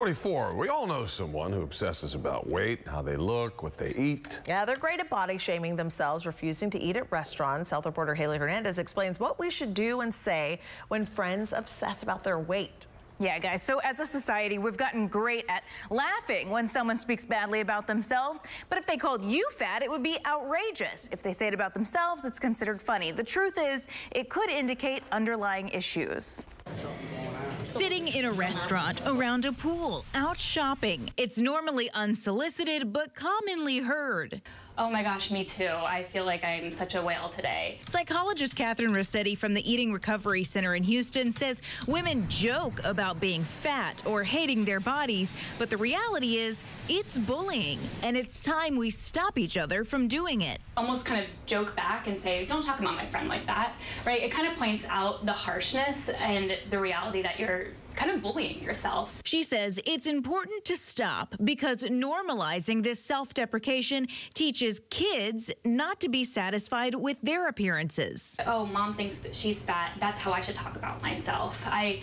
24. We all know someone who obsesses about weight, how they look, what they eat. Yeah, they're great at body shaming themselves, refusing to eat at restaurants. Health reporter Haley Hernandez explains what we should do and say when friends obsess about their weight. Yeah, guys, so as a society, we've gotten great at laughing when someone speaks badly about themselves. But if they called you fat, it would be outrageous. If they say it about themselves, it's considered funny. The truth is, it could indicate underlying issues. Sitting in a restaurant, around a pool, out shopping. It's normally unsolicited, but commonly heard. Oh my gosh, me too. I feel like I'm such a whale today. Psychologist Catherine Rossetti from the Eating Recovery Center in Houston says women joke about being fat or hating their bodies, but the reality is it's bullying, and it's time we stop each other from doing it. Almost kind of joke back and say, don't talk about my friend like that, right? It kind of points out the harshness and the reality that you're kind of bullying yourself. She says it's important to stop because normalizing this self deprecation teaches kids not to be satisfied with their appearances. Oh, mom thinks that she's fat. That's how I should talk about myself. I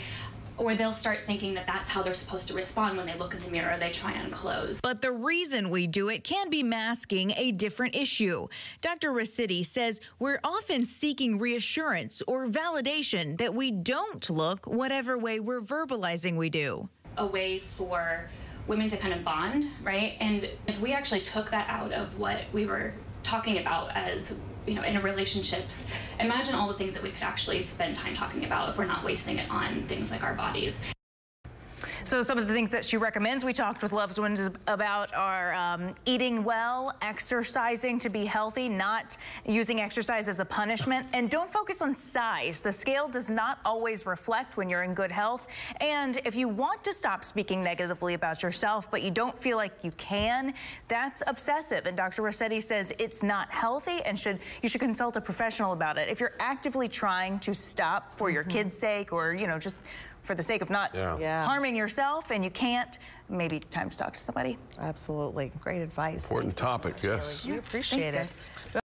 or they'll start thinking that that's how they're supposed to respond when they look in the mirror, they try on clothes. But the reason we do it can be masking a different issue. Dr. Rossetti says we're often seeking reassurance or validation that we don't look whatever way we're verbalizing we do. A way for women to kind of bond, right? And if we actually took that out of what we were talking about as you know in relationships imagine all the things that we could actually spend time talking about if we're not wasting it on things like our bodies so some of the things that she recommends we talked with loved ones about are um, eating well, exercising to be healthy, not using exercise as a punishment, and don't focus on size. The scale does not always reflect when you're in good health. And if you want to stop speaking negatively about yourself, but you don't feel like you can, that's obsessive. And Dr. Rossetti says it's not healthy and should you should consult a professional about it. If you're actively trying to stop for your mm -hmm. kids' sake or, you know, just for the sake of not yeah. harming yourself and you can't, maybe time to talk to somebody. Absolutely. Great advice. Important topic, yes. We appreciate Thanks, it. Guys.